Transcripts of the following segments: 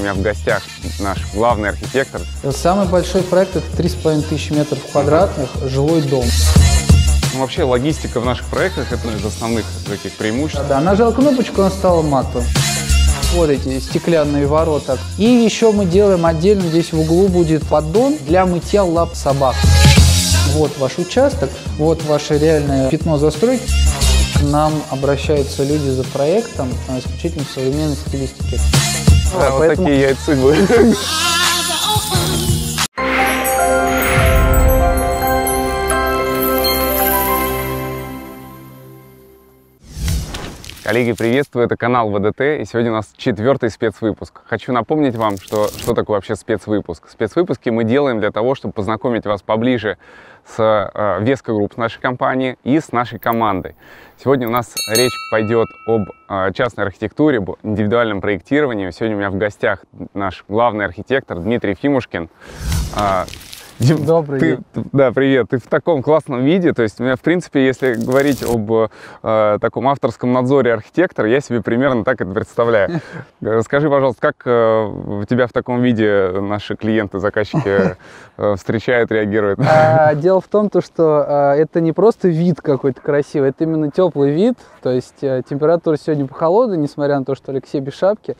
у меня в гостях наш главный архитектор. Самый большой проект это 3,5 тысячи метров квадратных, жилой дом. Ну, вообще логистика в наших проектах это одно из основных таких преимуществ. Да, нажал кнопочку, он стал матовым. Вот эти стеклянные ворота. И еще мы делаем отдельно, здесь в углу будет поддон для мытья лап собак. Вот ваш участок, вот ваше реальное пятно застройки. К нам обращаются люди за проектом а, исключительно в современной стилистике. Да, вот такие яйца судьбы. Коллеги, приветствую, это канал VDT, и сегодня у нас четвертый спецвыпуск. Хочу напомнить вам, что, что такое вообще спецвыпуск. Спецвыпуски мы делаем для того, чтобы познакомить вас поближе с э, Vesco Group, с нашей компанией, и с нашей командой. Сегодня у нас речь пойдет об э, частной архитектуре, об индивидуальном проектировании. Сегодня у меня в гостях наш главный архитектор Дмитрий Фимушкин. А, Дим, Добрый ты, день. Да, привет. Ты в таком классном виде. То есть, у меня, в принципе, если говорить об э, таком авторском надзоре архитектора, я себе примерно так это представляю. Э, Скажи, пожалуйста, как э, тебя в таком виде наши клиенты, заказчики э, встречают, реагируют? А, Дело в том, то, что а, это не просто вид какой-то красивый, это именно теплый вид. То есть э, температура сегодня похолодная, несмотря на то, что Алексей без шапки.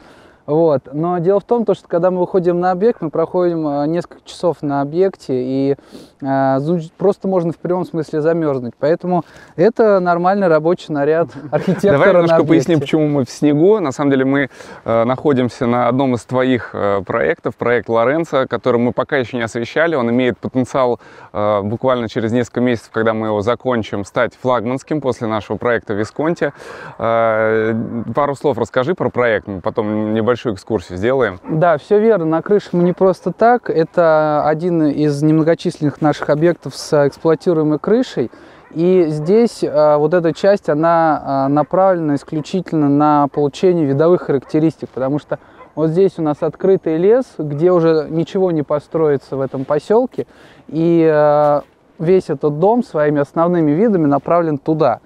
Вот. Но дело в том, то, что когда мы выходим на объект, мы проходим а, несколько часов на объекте, и ну, просто можно в прямом смысле замерзнуть. Поэтому это нормальный рабочий наряд архитектора Давай на немножко объекте. поясним, почему мы в снегу. На самом деле мы э, находимся на одном из твоих э, проектов, проект Лоренцо, который мы пока еще не освещали. Он имеет потенциал э, буквально через несколько месяцев, когда мы его закончим, стать флагманским после нашего проекта Висконти. Э, пару слов расскажи про проект, мы потом небольшую экскурсию сделаем. Да, все верно. На крыше мы не просто так. Это один из немногочисленных наших объектов с эксплуатируемой крышей. И здесь а, вот эта часть, она а, направлена исключительно на получение видовых характеристик, потому что вот здесь у нас открытый лес, где уже ничего не построится в этом поселке, и а, весь этот дом своими основными видами направлен туда.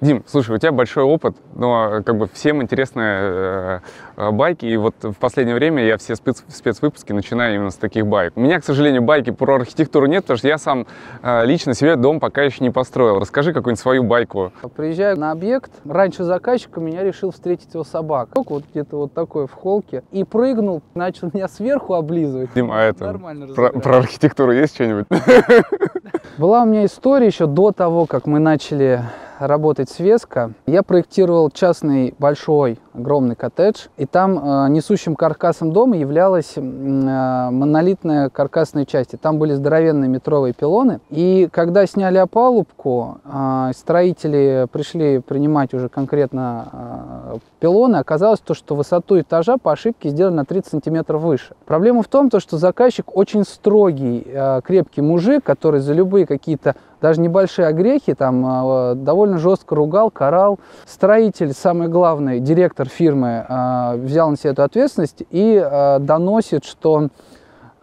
Дим, слушай, у тебя большой опыт, но как бы всем интересны э, э, байки, и вот в последнее время я все спец- спецвыпуски начинаю именно с таких байк. У меня, к сожалению, байки про архитектуру нет, потому что я сам э, лично себе дом пока еще не построил. Расскажи какую-нибудь свою байку. Приезжаю на объект, раньше заказчик у меня решил встретить его собак. Вот где-то вот такой в холке. И прыгнул, начал меня сверху облизывать. Дим, а это Нормально про, про архитектуру есть что-нибудь? Была у меня история еще до того, как мы начали работать с Веско. Я проектировал частный большой, огромный коттедж, и там э, несущим каркасом дома являлась э, монолитная каркасная часть. И там были здоровенные метровые пилоны. И когда сняли опалубку, э, строители пришли принимать уже конкретно э, пилоны, оказалось то, что высоту этажа по ошибке сделали на 30 сантиметров выше. Проблема в том, то, что заказчик очень строгий, э, крепкий мужик, который за любые какие-то даже небольшие огрехи там э, довольно жестко ругал, карал. Строитель, самый главный, директор фирмы, э, взял на себя эту ответственность и э, доносит, что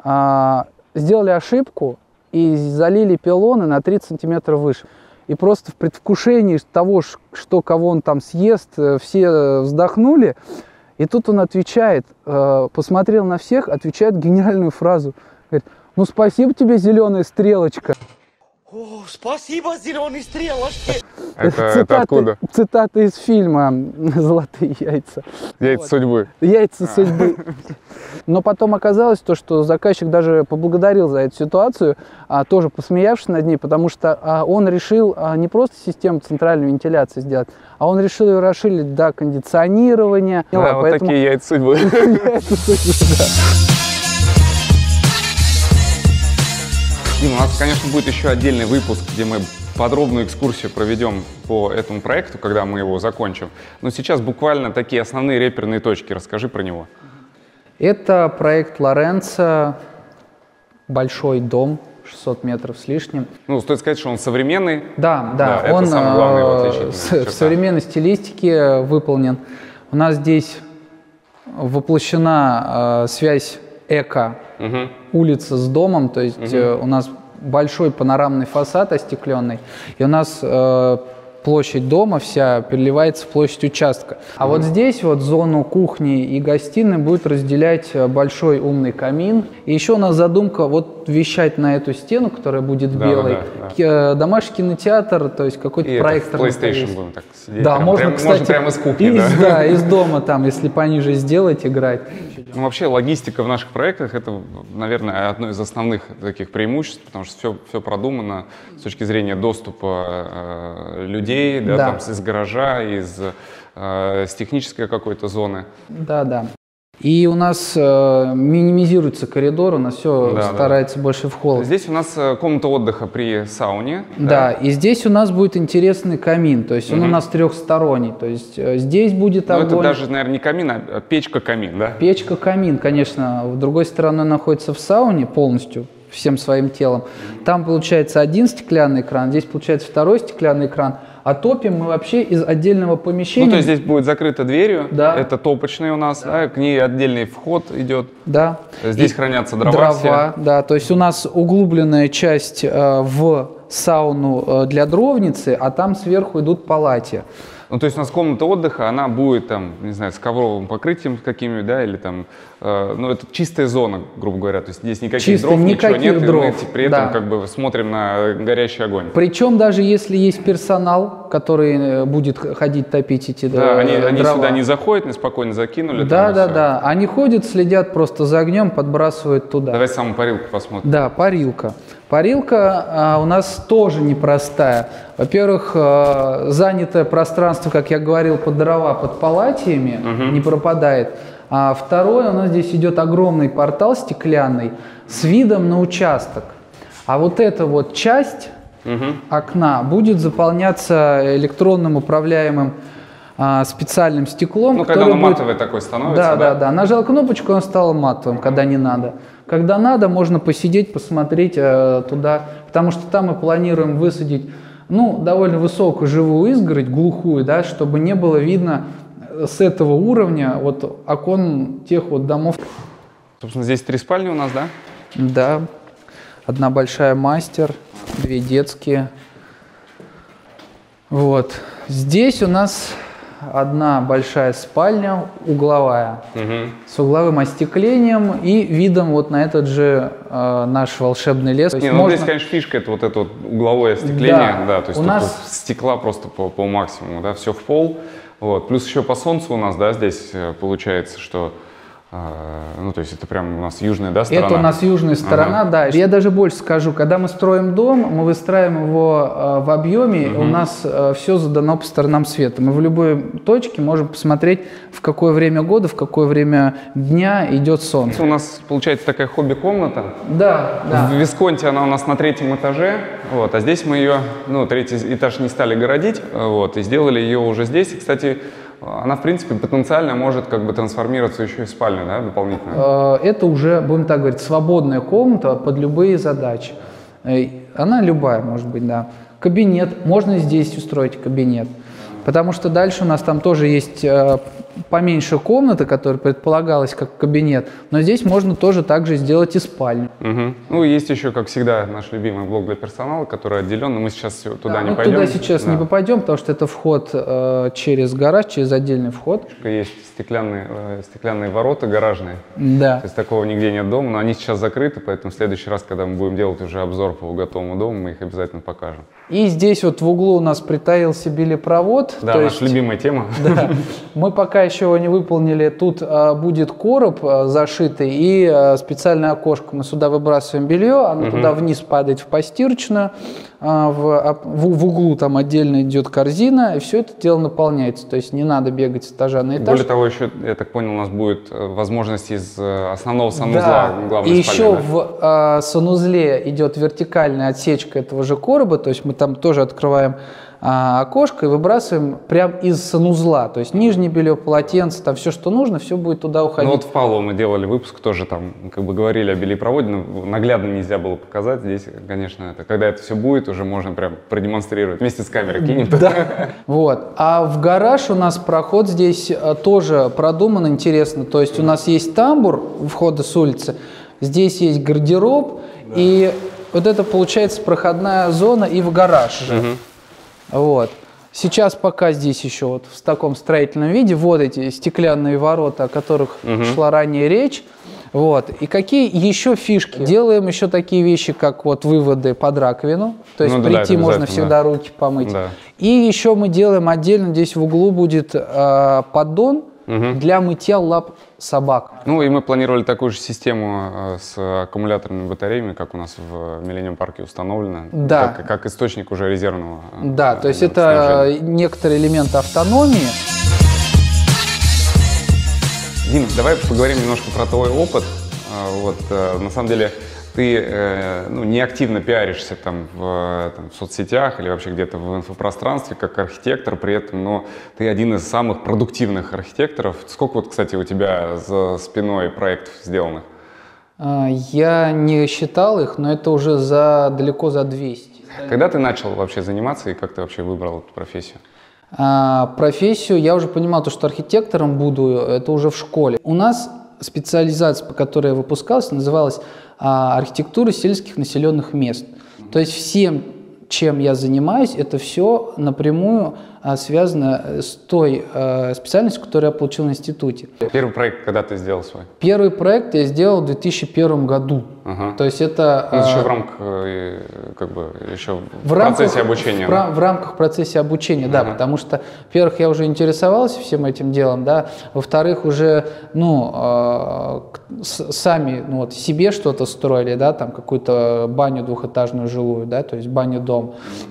э, сделали ошибку и залили пилоны на 30 сантиметров выше. И просто в предвкушении того, что кого он там съест, э, все вздохнули. И тут он отвечает, э, посмотрел на всех, отвечает гениальную фразу. Говорит, ну спасибо тебе, зеленая стрелочка. О, спасибо, зеленые стрелочки. Это, это откуда? Цитата из фильма «Золотые яйца». Яйца Вот. судьбы. Яйца судьбы. Но потом оказалось то, что заказчик даже поблагодарил за эту ситуацию, а, тоже посмеявшись над ней, потому что а, он решил а, не просто систему центральной вентиляции сделать, а он решил ее расширить до кондиционирования. Да, вот Поэтому такие яйца судьбы. яйца судьбы, да. Дим, у нас, конечно, будет еще отдельный выпуск, где мы подробную экскурсию проведем по этому проекту, когда мы его закончим. Но сейчас буквально такие основные реперные точки. Расскажи про него. Это проект Лоренцо, большой дом, 600 метров с лишним. Ну, стоит сказать, что он современный. Да, Да, да, это он самое главное его э, отличительная с- черта. в современной стилистике выполнен. У нас здесь воплощена э, связь эко Мгм. улица с домом, то есть э, у нас большой панорамный фасад остекленный, и у нас э, площадь дома вся переливается в площадь участка. А вот здесь вот зону кухни и гостиной будет разделять э, большой умный камин. И еще у нас задумка вот вещать на эту стену, которая будет Да, белой. да, да. Ки- э, Домашний кинотеатр, то есть какой-то проектор. PlayStation будем так сидеть. Да, прям- можно, прям- кстати, прямо из кухни, из, да. да, из дома там, если пониже сделать, играть. Ну, вообще логистика в наших проектах это, наверное, одно из основных таких преимуществ, потому что все, все продумано с точки зрения доступа э, людей, да, Да. там, из гаража, из э, с технической какой-то зоны. Да, да. И у нас э, минимизируется коридор, у нас все Да, да. старается больше в холл. Здесь у нас э, комната отдыха при сауне. Да, и здесь у нас будет интересный камин, то есть он у нас трехсторонний, то есть э, здесь будет огонь, Ну, это даже, наверное, не камин, а печка-камин, да? печка, камин, конечно, в другой стороне находится в сауне полностью, всем своим телом. Там получается один стеклянный экран, здесь получается второй стеклянный экран, а топим мы вообще из отдельного помещения. Ну, то есть здесь будет закрыта дверью, Да. это топочный у нас, да, к ней отдельный вход идет. Да. Здесь И хранятся дрова, Дрова, все. да. То есть у нас углубленная часть э, в сауну э, для дровницы, а там сверху идут палати. Ну, то есть у нас комната отдыха, она будет там, не знаю, с ковровым покрытием какими да, или там, ну, это чистая зона, грубо говоря, то есть здесь никаких Чисто, дров, ничего никаких нет, и дров, мы при этом да. как бы смотрим на горящий огонь. Причем даже если есть персонал, который э, будет ходить топить эти Да, э, они, они дрова. сюда не заходят, они спокойно закинули. Да, и да, да. Они ходят, следят просто за огнем, подбрасывают туда. Давай саму парилку посмотрим. Да, парилка. Парилка а, у нас тоже непростая. Во-первых, а, занятое пространство, как я говорил, под дрова, под палатиями не пропадает. А второе, у нас здесь идет огромный портал стеклянный с видом на участок. А вот эта вот часть окна будет заполняться электронным управляемым а, специальным стеклом. Ну, когда оно будет- матовое такое становится, да, да, да. Нажал кнопочку, он стал матовым, когда не надо. Когда надо, можно посидеть, посмотреть э, туда, потому что там мы планируем высадить, ну, довольно высокую живую изгородь, глухую, да, чтобы не было видно с этого уровня вот окон тех вот домов. Собственно, здесь три спальни у нас, да? Да, одна большая мастер, две детские. Вот. Здесь у нас одна большая спальня угловая с угловым остеклением и видом вот на этот же э, наш волшебный лес. Не, ну можно- здесь, конечно, фишка это вот это вот угловое остекление, Да. да, то есть У нас- стекла просто по, по максимуму, да, все в пол. Вот. Плюс еще по солнцу у нас, да, здесь э, получается, что, ну, то есть это прям у нас южная, да, сторона? Это у нас южная сторона, да. Я даже больше скажу, когда мы строим дом, мы выстраиваем его э, в объеме, у нас все задано по сторонам света. Мы в любой точке можем посмотреть, в какое время года, в какое время дня идет солнце. У нас получается такая хобби-комната. Да, да. В Висконте она у нас на третьем этаже, вот, а здесь мы ее, ну, третий этаж не стали городить, э, вот, и сделали ее уже здесь. И, кстати, она, в принципе, потенциально может как бы трансформироваться еще и в спальню, да, дополнительно. Э, Это уже, будем так говорить, свободная комната под любые задачи. Э, Она любая, может быть, да. Кабинет, можно здесь устроить кабинет. Потому что дальше у нас там тоже есть э, поменьше комната, которая предполагалась как кабинет, но здесь можно тоже также сделать и спальню. Мгм. Ну, есть еще, как всегда, наш любимый блок для персонала, который отделен, но мы сейчас туда Да, не мы пойдем. туда сейчас не Да. попадем, потому что это вход э, через гараж, через отдельный вход. Есть стеклянные, э, стеклянные ворота гаражные. Да. То есть такого нигде нет дома, но они сейчас закрыты, поэтому в следующий раз, когда мы будем делать уже обзор по готовому дому, мы их обязательно покажем. И здесь вот в углу у нас притаился билепровод. Да, наша есть- любимая тема. Да. Мы пока еще его не выполнили. Тут а, будет короб а, зашитый и а, специальное окошко. Мы сюда выбрасываем белье, оно туда вниз падает в постирочную. А, в, в- углу там отдельно идет корзина, и все это дело наполняется. То есть не надо бегать с этажа на этаж. Более того, еще, я так понял, у нас будет э, возможность из э, основного санузла Да, главной и спальни, еще да? в а, санузле идет вертикальная отсечка этого же короба, то есть мы там тоже открываем а, окошко и выбрасываем прям из санузла, то есть нижнее белье, полотенце, там все, что нужно, все будет туда Ну уходить. вот в Павлово мы делали выпуск, тоже там как бы говорили о белепроводе, но наглядно нельзя было показать. Здесь, конечно, это, когда это все будет, уже можно прям продемонстрировать. Вместе с камерой кинем. Вот. А в гараж у нас проход здесь а, тоже продуман интересно. То есть у нас есть тамбур входа с улицы, здесь есть гардероб, и вот это получается проходная зона и в гараж же. Вот. Сейчас пока здесь еще вот в таком строительном виде, вот эти стеклянные ворота, о которых шла ранее речь. Вот. И какие еще фишки? Делаем еще такие вещи, как вот выводы под раковину. То есть Ну да, прийти это можно всегда руки помыть. Да. И еще мы делаем отдельно, здесь в углу будет э, поддон для мытья лап собак. Ну и мы планировали такую же систему э, с аккумуляторными батареями, как у нас в Миллениум парке установлено. Да. Как, как источник уже резервного. э, Да, то есть э, это некоторый элемент автономии. Дим, давай поговорим немножко про твой опыт. А, Вот, э, на самом деле, ты э, ну, не активно пиаришься там в, там, в соцсетях или вообще где-то в инфопространстве как архитектор, при этом, но ты один из самых продуктивных архитекторов. Сколько вот, кстати, у тебя за спиной проектов сделанных? А, Я не считал их, но это уже за далеко за 200. Когда ты начал вообще заниматься и как ты вообще выбрал эту профессию? А, профессию я уже понимал, то, что архитектором буду, это уже в школе. У нас специализация, по которой я выпускался, называлась а, архитектура сельских населенных мест. То есть всем, чем я занимаюсь, это все напрямую а, связано с той а, специальностью, которую я получил в институте. Первый проект, когда ты сделал свой? Первый проект я сделал в 2001 году. Ага. То есть это... Ну, это еще а, в рамках, э, как бы, еще в, в рамках, процессе обучения. В, ра- в рамках процесса обучения, да, потому что, во-первых, я уже интересовался всем этим делом, да, во-вторых, уже, ну, э, с- сами, ну, вот, себе что-то строили, да, там, какую-то баню двухэтажную жилую, да, то есть баню-дом,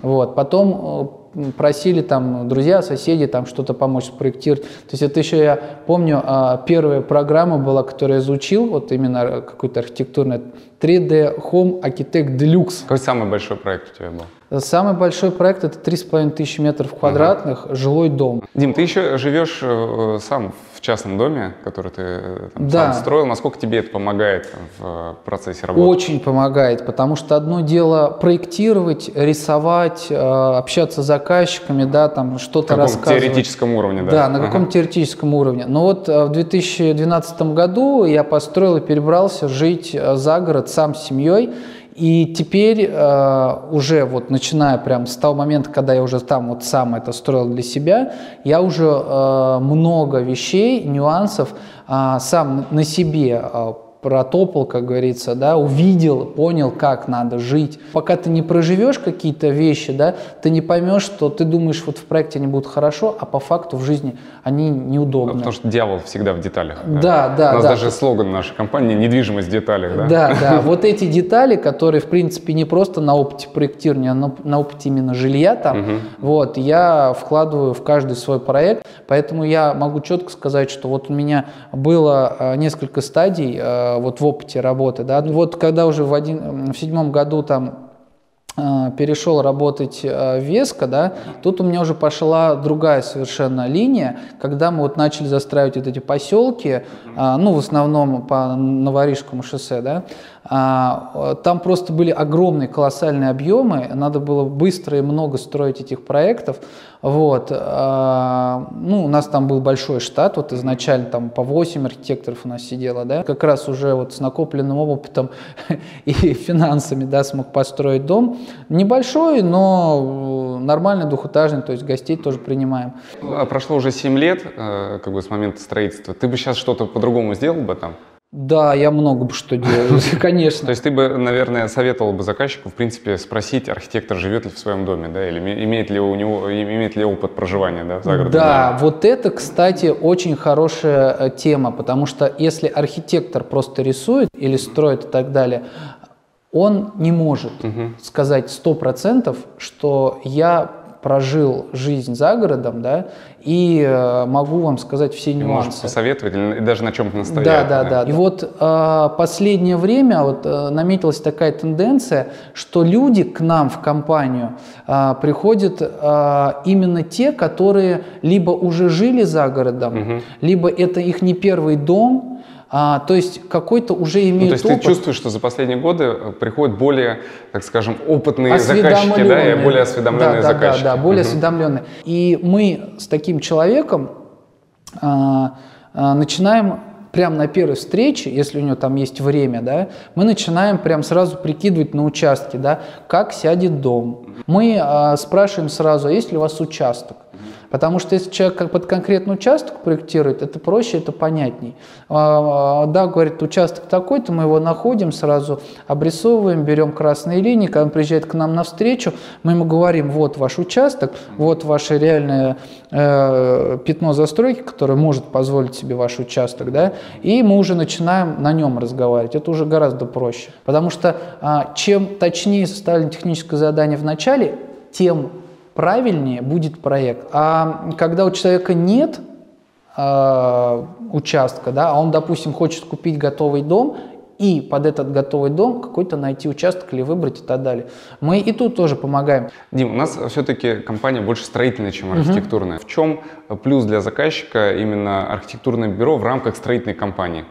вот, потом э, просили там друзья, соседи там что-то помочь спроектировать. То есть это еще я помню, а, первая программа была, которую я изучил, вот именно э, какой-то архитектурный 3D Home Architect Deluxe. Какой самый большой проект у тебя был? Самый большой проект это 3,5 тысячи метров квадратных, жилой дом. Дим, ты еще живешь э, сам в частном доме, который ты э, там, Да. сам строил. Насколько тебе это помогает в э, процессе работы? Очень помогает, потому что одно дело проектировать, рисовать, э, общаться с заказчиками, да, там На что-то каком рассказывать. теоретическом уровне, да? Да, на Ага. каком теоретическом уровне. Но вот в 2012 году я построил и перебрался жить за город сам с семьей. И теперь э, уже вот начиная прям с того момента, когда я уже там вот сам это строил для себя, я уже э, много вещей, нюансов э, сам на себе э, протопал, как говорится, да, увидел, понял, как надо жить. Пока ты не проживешь какие-то вещи, да, ты не поймешь, что ты думаешь, вот в проекте они будут хорошо, а по факту в жизни они неудобны. Потому что дьявол всегда в деталях. Да, да, У нас да. даже слоган нашей компании «Недвижимость в деталях», да? Да, да, вот эти детали, которые, в принципе, не просто на опыте проектирования, а на, на опыте именно жилья там, вот, я вкладываю в каждый свой проект, поэтому я могу четко сказать, что вот у меня было э, несколько стадий э, вот в опыте работы, да, вот когда уже в, один, в седьмом году там э, перешел работать э, в Веско, да, тут у меня уже пошла другая совершенно линия, когда мы вот начали застраивать вот эти поселки, а, ну, в основном по Новорижскому шоссе, да, там просто были огромные колоссальные объемы, надо было быстро и много строить этих проектов, вот, а, ну, у нас там был большой штат, вот изначально там по 8 архитекторов у нас сидело, да, как раз уже вот с накопленным опытом и финансами, да, смог построить дом, небольшой, но э, нормальный двухэтажный, то есть гостей тоже принимаем. А Прошло уже 7 лет, э, как бы с момента строительства. Ты бы сейчас что-то по-другому сделал бы там? Да, я много бы что делаю, То конечно. есть ты бы, наверное, советовал бы заказчику, в принципе, спросить, архитектор живет ли в своем доме, да, или име- имеет ли у него, имеет ли опыт проживания, да, в загородном Да, вот это, кстати, очень хорошая э, тема, потому что если архитектор просто рисует или строит и так далее, он не может сказать сто процентов, что я прожил жизнь за городом, да, и э, могу вам сказать все нюансы. посоветовать или даже на чем-то настоять. Да, да, да. И вот э, последнее время вот, э, наметилась такая тенденция, что люди к нам в компанию э, приходят э, именно те, которые либо уже жили за городом, либо это их не первый дом, а, то есть какой-то уже Ну, имеют то есть опыт. ты чувствуешь, что за последние годы э, приходят более, так скажем, опытные заказчики, да, и более осведомленные да, да, заказчики. Да, да, более Мгм. осведомленные. И мы с таким человеком а, а, начинаем прям на первой встрече, если у него там есть время, да, мы начинаем прям сразу прикидывать на участке, да, как сядет дом. Мы а, спрашиваем сразу, а есть ли у вас участок? Потому что если человек как под конкретный участок проектирует, это проще, это понятней. А, да, говорит, участок такой-то, мы его находим, сразу обрисовываем, берем красные линии, когда он приезжает к нам навстречу, мы ему говорим, вот ваш участок, вот ваше реальное э, пятно застройки, которое может позволить себе ваш участок, да, и мы уже начинаем на нем разговаривать. Это уже гораздо проще. Потому что а, чем точнее составлено техническое задание в начале, тем правильнее будет проект. А когда у человека нет э, участка, да, а он, допустим, хочет купить готовый дом, и под этот готовый дом какой-то найти участок или выбрать и так далее. Мы и тут тоже помогаем. Дим, у нас все-таки компания больше строительная, чем архитектурная. Угу. В чем плюс для заказчика именно архитектурное бюро в рамках строительной компании?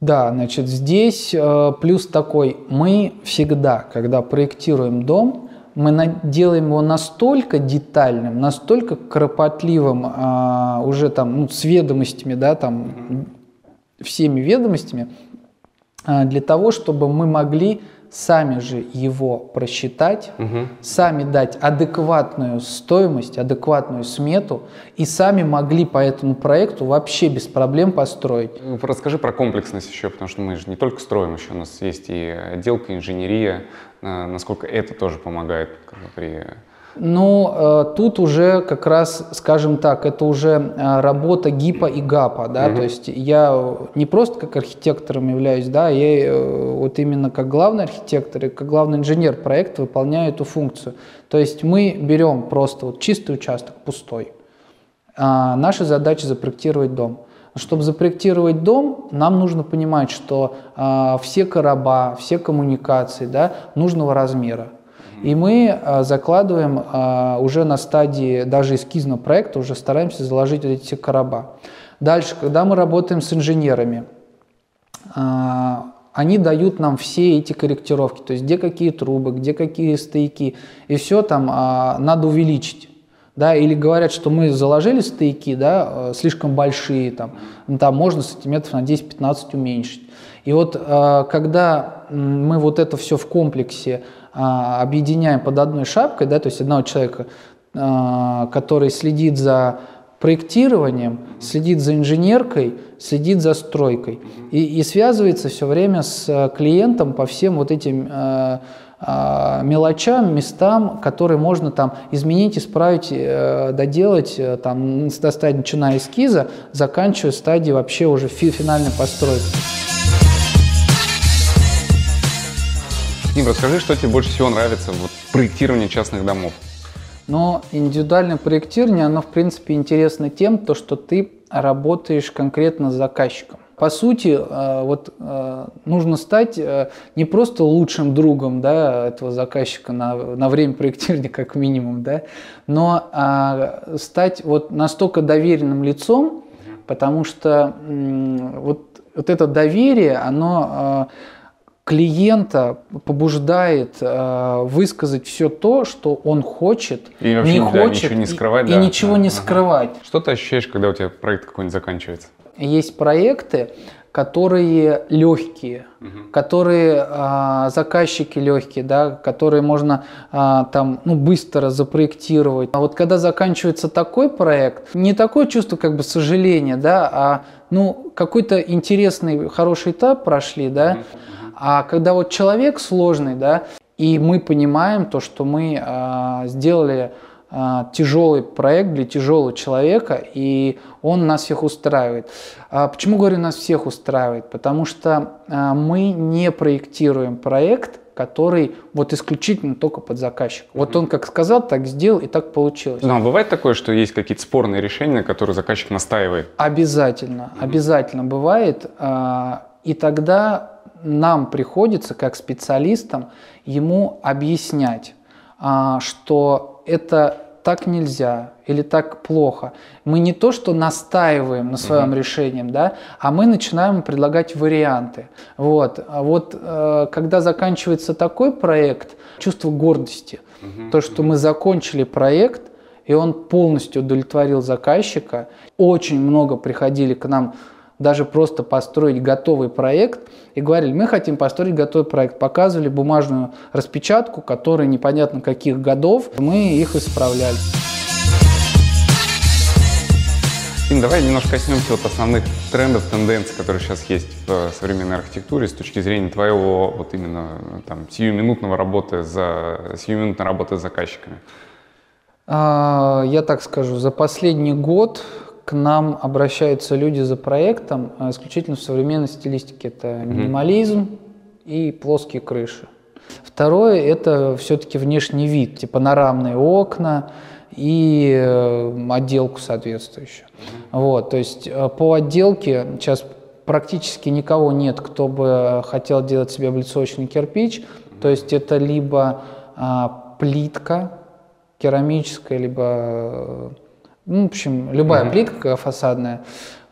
Да, значит, здесь э, плюс такой. Мы всегда, когда проектируем дом, мы делаем его настолько детальным, настолько кропотливым, а, уже там, ну, с ведомостями, да, там, всеми ведомостями, а, для того, чтобы мы могли сами же его просчитать, угу. сами дать адекватную стоимость, адекватную смету и сами могли по этому проекту вообще без проблем построить. Ну, расскажи про комплексность еще, потому что мы же не только строим, еще у нас есть и отделка, инженерия, насколько это тоже помогает при ну, э, тут уже как раз, скажем так, это уже э, работа ГИПа и ГАПа, да, угу. то есть я не просто как архитектором являюсь, да, я э, вот именно как главный архитектор и как главный инженер проекта выполняю эту функцию. То есть мы берем просто вот чистый участок, пустой. А наша задача запроектировать дом. Чтобы запроектировать дом, нам нужно понимать, что а, все короба, все коммуникации да, нужного размера. И мы а, закладываем а, уже на стадии даже эскизного проекта, уже стараемся заложить эти все короба. Дальше, когда мы работаем с инженерами, а, они дают нам все эти корректировки, то есть где какие трубы, где какие стояки, и все там надо увеличить. Да, или говорят, что мы заложили стояки, да, слишком большие, там, ну, там можно сантиметров на 10-15 уменьшить. И вот когда мы вот это все в комплексе а, объединяем под одной шапкой, да, то есть одного человека, а, который следит за проектированием, следит за инженеркой, следит за стройкой и, и связывается все время с клиентом по всем вот этим э, э, мелочам, местам, которые можно там изменить, исправить, э, доделать, э, там, стадии начиная эскиза, заканчивая стадией вообще уже финальной постройки. Дим, расскажи, что тебе больше всего нравится вот, в проектировании частных домов? Но индивидуальное проектирование, оно в принципе интересно тем, то, что ты работаешь конкретно с заказчиком. По сути, э, вот э, нужно стать э, не просто лучшим другом да, этого заказчика на, на время проектирования, как минимум, да, но а, стать вот настолько доверенным лицом, потому что вот, вот это доверие, оно клиента побуждает э, высказать все то, что он хочет, и вообще, не да, хочет, ничего не скрывать, и, да, и ничего да, не ага. скрывать. Что ты ощущаешь, когда у тебя проект какой-нибудь заканчивается? Есть проекты, которые легкие, угу. которые а, заказчики легкие, да, которые можно а, там ну быстро запроектировать. А вот когда заканчивается такой проект, не такое чувство как бы сожаления, да, а ну какой-то интересный хороший этап прошли, да. Угу а когда вот человек сложный, да, и мы понимаем то, что мы а, сделали а, тяжелый проект для тяжелого человека, и он нас всех устраивает. А почему говорю нас всех устраивает? Потому что а, мы не проектируем проект, который вот исключительно только под заказчика. Mm-hmm. Вот он как сказал, так сделал и так получилось. Но бывает такое, что есть какие-то спорные решения, на которые заказчик настаивает? Обязательно, mm-hmm. обязательно бывает. А, и тогда нам приходится, как специалистам, ему объяснять, а, что это так нельзя или так плохо. Мы не то, что настаиваем на своем угу. решении, да, а мы начинаем предлагать варианты. Вот, а вот э, когда заканчивается такой проект, чувство гордости, угу. то, что мы закончили проект, и он полностью удовлетворил заказчика. Очень много приходили к нам даже просто построить готовый проект и говорили, мы хотим построить готовый проект. Показывали бумажную распечатку, которая непонятно каких годов, мы их исправляли. Ин, давай немножко коснемся вот основных трендов, тенденций, которые сейчас есть в современной архитектуре с точки зрения твоего вот именно там сиюминутного работы за сиюминутной работы с заказчиками. А, я так скажу, за последний год к нам обращаются люди за проектом а, исключительно в современной стилистике. Это минимализм и плоские крыши. Второе – это все-таки внешний вид, типа панорамные окна и э, отделку соответствующую. Вот, то есть э, по отделке сейчас практически никого нет, кто бы хотел делать себе облицовочный кирпич. То есть это либо а, плитка керамическая, либо э, ну, в общем, любая mm-hmm. плитка фасадная,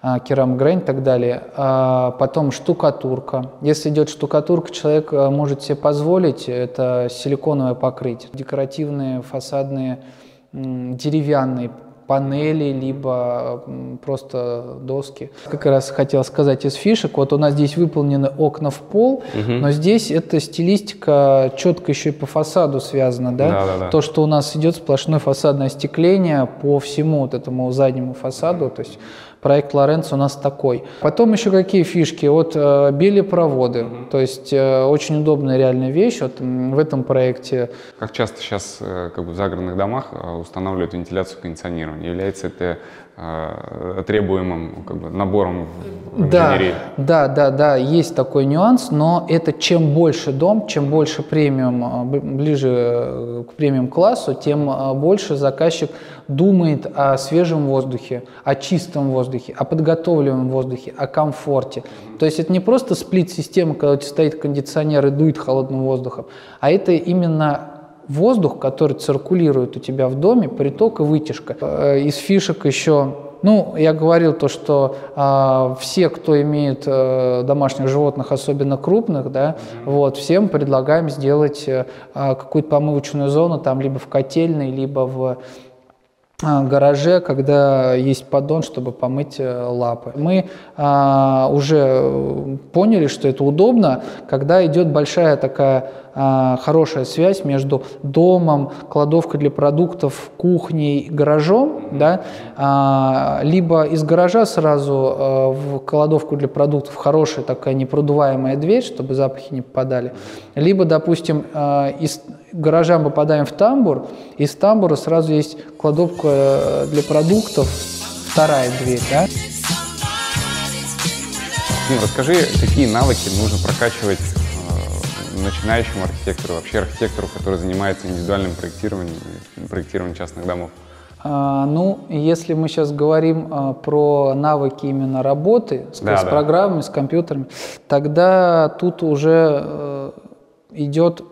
а, керамогрань и так далее. А потом штукатурка. Если идет штукатурка, человек а, может себе позволить, это силиконовое покрытие. Декоративные фасадные деревянные панели, либо просто доски. Как раз хотел сказать из фишек, вот у нас здесь выполнены окна в пол, угу. но здесь эта стилистика четко еще и по фасаду связана, да? Да, да, да. То, что у нас идет сплошное фасадное остекление по всему вот этому заднему фасаду, то есть Проект Лоренцо у нас такой. Потом еще какие фишки? Вот э, били проводы, mm-hmm. то есть э, очень удобная реальная вещь вот, в этом проекте. Как часто сейчас э, как бы в загородных домах э, устанавливают вентиляцию кондиционирования? Является это требуемым как бы, набором в инженерии. Да, да, да, да, есть такой нюанс, но это чем больше дом, чем больше премиум, э, ближе э, к премиум классу, тем больше заказчик думает о свежем воздухе, о чистом воздухе, о подготовленном воздухе, о комфорте. То есть это не просто сплит-система, когда у тебя стоит кондиционер и дует холодным воздухом, а это именно воздух, который циркулирует у тебя в доме, приток и вытяжка. Э, из фишек еще ну, я говорил то, что э, все, кто имеет э, домашних животных, особенно крупных, да, mm-hmm. вот, всем предлагаем сделать э, какую-то помывочную зону, там, либо в котельной, либо в а, гараже, когда есть поддон, чтобы помыть э, лапы. Мы а, уже поняли, что это удобно, когда идет большая такая а, хорошая связь между домом, кладовкой для продуктов, кухней, гаражом, да, а, либо из гаража сразу а, в кладовку для продуктов хорошая такая непродуваемая дверь, чтобы запахи не попадали, либо, допустим, из гаража мы попадаем в тамбур, из тамбура сразу есть кладовка э, для продуктов, вторая дверь, да. Расскажи, какие навыки нужно прокачивать начинающему архитектору, вообще архитектору, который занимается индивидуальным проектированием, проектированием частных домов? А, ну, если мы сейчас говорим а, про навыки именно работы с, да, с да. программами, с компьютерами, тогда тут уже э, идет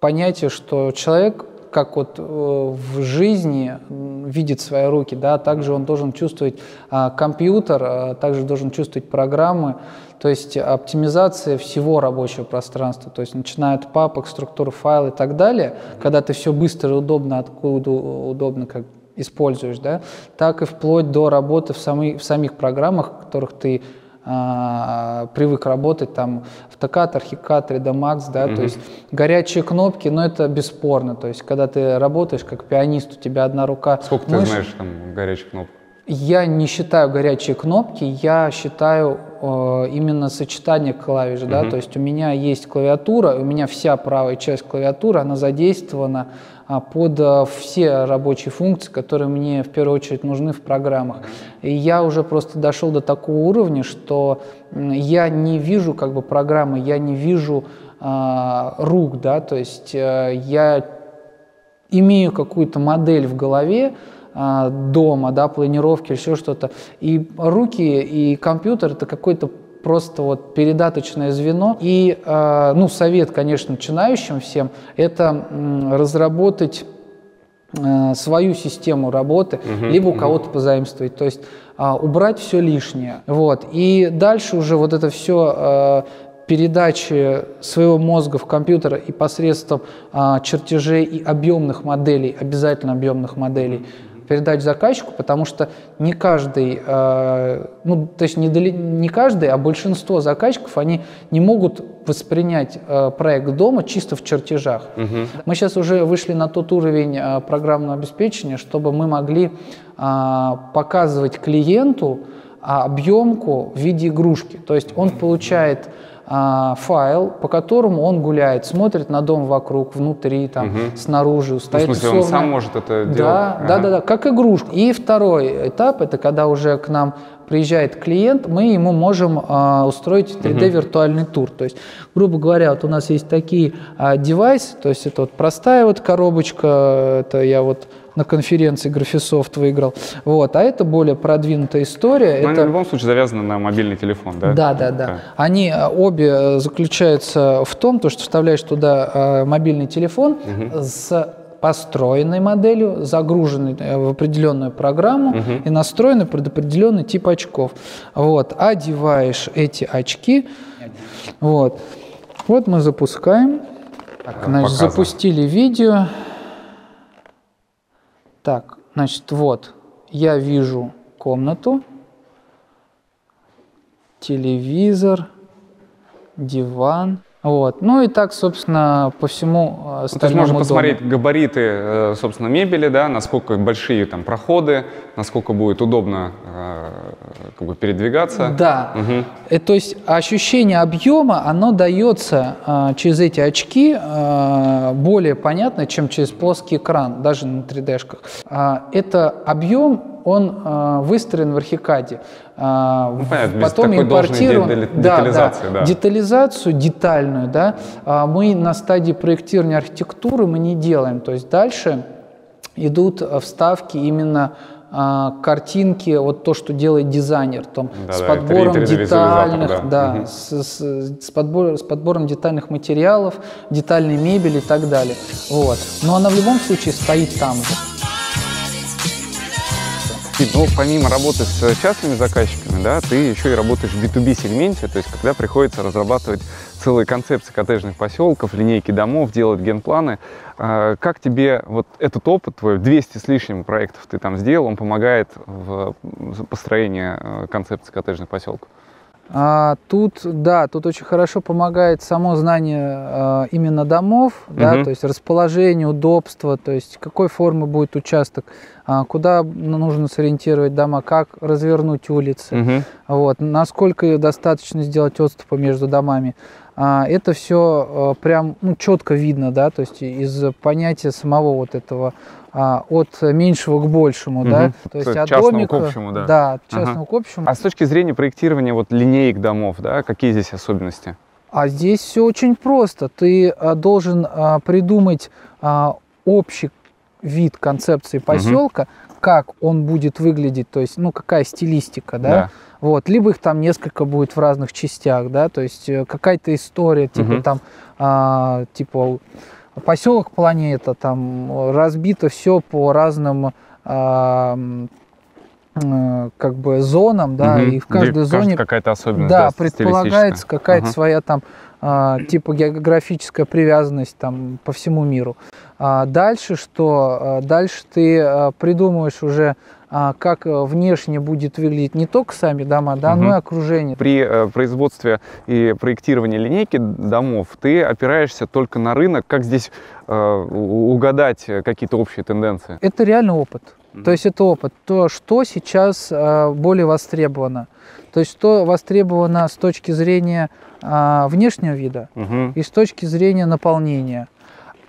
понятие, что человек как вот э, в жизни видит свои руки, да, также он должен чувствовать а, компьютер, а, также должен чувствовать программы, то есть оптимизация всего рабочего пространства, то есть начиная от папок, структур файла и так далее, когда ты все быстро и удобно, откуда удобно как используешь, да, так и вплоть до работы в, самой, в самих программах, в которых ты а, привык работать там в ТК, Архикат, 3D Max, да, mm-hmm. то есть горячие кнопки, но это бесспорно, то есть когда ты работаешь как пианист, у тебя одна рука. Сколько мышь, ты знаешь там горячих кнопок? Я не считаю горячие кнопки, я считаю э, именно сочетание клавиш, mm-hmm. да, то есть у меня есть клавиатура, у меня вся правая часть клавиатуры, она задействована под э, все рабочие функции, которые мне в первую очередь нужны в программах. И я уже просто дошел до такого уровня, что я не вижу как бы программы, я не вижу э, рук, да, то есть э, я имею какую-то модель в голове, а, дома, да, планировки, еще что-то. И руки, и компьютер — это какой-то просто вот передаточное звено. И, э, ну, совет, конечно, начинающим всем, это разработать э, свою систему работы, угу, либо у угу. кого-то позаимствовать, то есть э, убрать все лишнее. Вот. И дальше уже вот это все передачи своего мозга в компьютер и посредством а, чертежей и объемных моделей, обязательно объемных моделей, передать заказчику, потому что не каждый, э, ну, то есть не, не каждый, а большинство заказчиков, они не могут воспринять э, проект дома чисто в чертежах. Мы сейчас уже вышли на тот уровень э, программного обеспечения, чтобы мы могли а, показывать клиенту а, объемку в виде игрушки. То есть он получает а, файл, по которому он гуляет, смотрит на дом вокруг, внутри, там, снаружи, Ну, в стоит смысле, он условно- сам может это делать? да, Ага. да, да, да, как игрушку. И второй этап это когда уже к нам приезжает клиент, мы ему можем а, устроить 3D виртуальный тур. То есть, грубо говоря, вот у нас есть такие а, девайсы, то есть это вот простая вот коробочка, это я вот на конференции Графисофт выиграл. Вот, а это более продвинутая история. Но они это... в любом случае завязаны на мобильный телефон, да? Да, да, да. Они э, обе э, заключаются в том, то, что вставляешь туда э, мобильный телефон с построенной моделью, загруженной в определенную программу и настроенной под определенный тип очков. Вот. Одеваешь эти очки. Вот. Вот мы запускаем. Так, значит, запустили видео. Так, значит, вот я вижу комнату телевизор, диван. Вот. Ну и так, собственно, по всему э, Ну, то есть остальному можно дому. посмотреть габариты, э, собственно, мебели, да, насколько большие там проходы, насколько будет удобно э, как бы передвигаться. Да. Э, то есть ощущение объема, оно дается через эти очки более понятно, чем через плоский экран, даже на 3D-шках. А, это объем, он э, выстроен в архикаде. А, Ну, понятно, потом импортирован. де- де- Да, да. Детализацию детальную, да, а, мы на стадии проектирования архитектуры мы не делаем. То есть дальше идут э, вставки именно картинки, вот то, что делает дизайнер, там, Да, с да, подбором 3D визуализатор, детальных, да. да, Мгм. с, с- с подбор- с подбором детальных материалов, детальной мебели и так далее. Вот. Но она в любом случае стоит там же. И, ну, помимо работы с частными заказчиками, да, ты еще и работаешь в B2B сегменте, то есть когда приходится разрабатывать целые концепции коттеджных поселков, линейки домов, делать генпланы. А, Как тебе вот этот опыт твой, 200 с лишним проектов ты там сделал, он помогает в построении э, концепции коттеджных поселков? А, тут, да, тут очень хорошо помогает само знание а, именно домов, да, Мгм. то есть расположение, удобство, то есть какой формы будет участок, а, куда нужно сориентировать дома, как развернуть улицы, Мгм. вот, насколько достаточно сделать отступа между домами. А, это все прям ну, четко видно, да, то есть из понятия самого вот этого а, от меньшего к большему, да, Мгм. то есть От частного к домика, общему, да. да, от Ага. частного к общему. А с точки зрения проектирования вот линеек домов, да, какие здесь особенности? А здесь все очень просто. Ты а, должен а, придумать а, общий вид концепции поселка, как он будет выглядеть, то есть, ну, какая стилистика, да? Да. Вот, либо их там несколько будет в разных частях, да, то есть э, какая-то история, типа Мгм. там, а, типа поселок планета, там разбито все по разным а, э, как бы зонам, да, Мгм. и в Где каждой кажется зоне какая-то особенность. да, стилистическая. предполагается какая-то Ага. своя там а, типа географическая привязанность там по всему миру. А дальше что? Дальше ты придумываешь уже, как а, внешне будет выглядеть не только сами дома, да, но Мгм. и окружение. При э, производстве и проектировании линейки домов ты опираешься только на рынок. Как здесь э, угадать э, какие-то общие тенденции? Это реально опыт. Мгм. То есть это опыт. То, что сейчас а, более востребовано. То есть что востребовано с точки зрения а, внешнего вида, Мгм. и с точки зрения наполнения.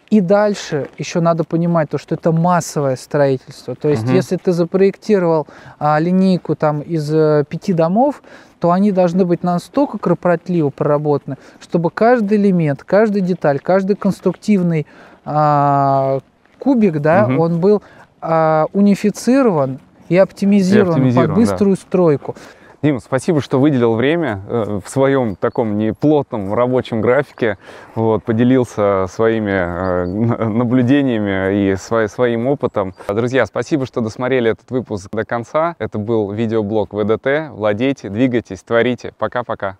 И дальше еще надо понимать то, что это массовое строительство. То есть, Мгм. если ты запроектировал а, линейку там из э, пяти домов, то они должны быть настолько корпоративно проработаны, чтобы каждый элемент, каждая деталь, каждый конструктивный а, кубик, да, Мгм. он был а, унифицирован и оптимизирован, оптимизирован, под быструю стройку. Дим, спасибо, что выделил время э, в своем таком неплотном рабочем графике, вот, поделился своими э, наблюдениями и сво- своим опытом. Друзья, спасибо, что досмотрели этот выпуск до конца. Это был видеоблог ВДТ. Владейте, двигайтесь, творите. Пока-пока.